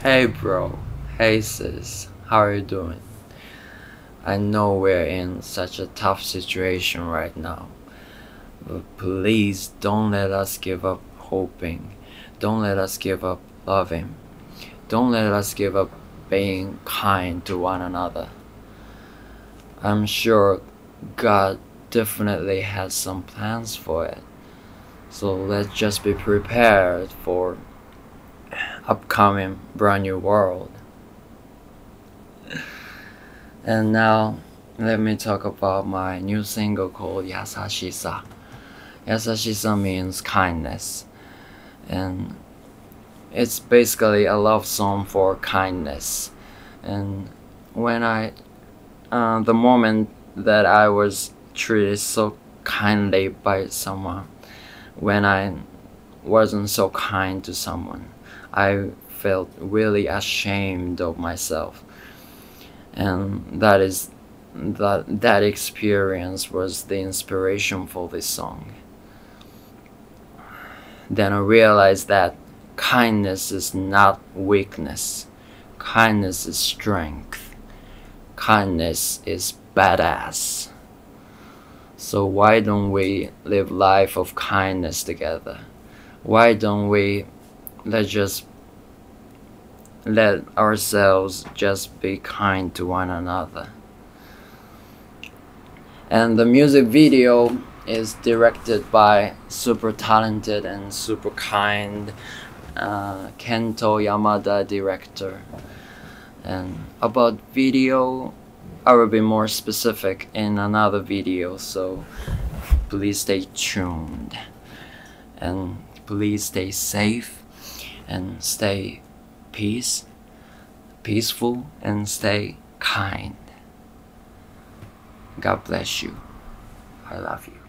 Hey bro, hey sis, how are you doing? I know we're in such a tough situation right now, but please don't let us give up hoping. Don't let us give up loving. Don't let us give up being kind to one another. I'm sure God definitely has some plans for it. So let's just be prepared for upcoming brand new world. And now let me talk about my new single called Yasashisa. Yasashisa means kindness. And it's basically a love song for kindness. And when I, uh, the moment that I was treated so kindly by someone, when I wasn't so kind to someone, I felt really ashamed of myself. And that is that that experience was the inspiration for this song. Then I realized that kindness is not weakness. Kindness is strength. Kindness is badass. So why don't we live life of kindness together? Why don't we let's just let ourselves just be kind to one another? And the music video is directed by super talented and super kind uh, Kento Yamada director. And about video, I will be more specific in another video, so please stay tuned. And please stay safe and stay peace, peaceful and stay kind. God bless you. I love you.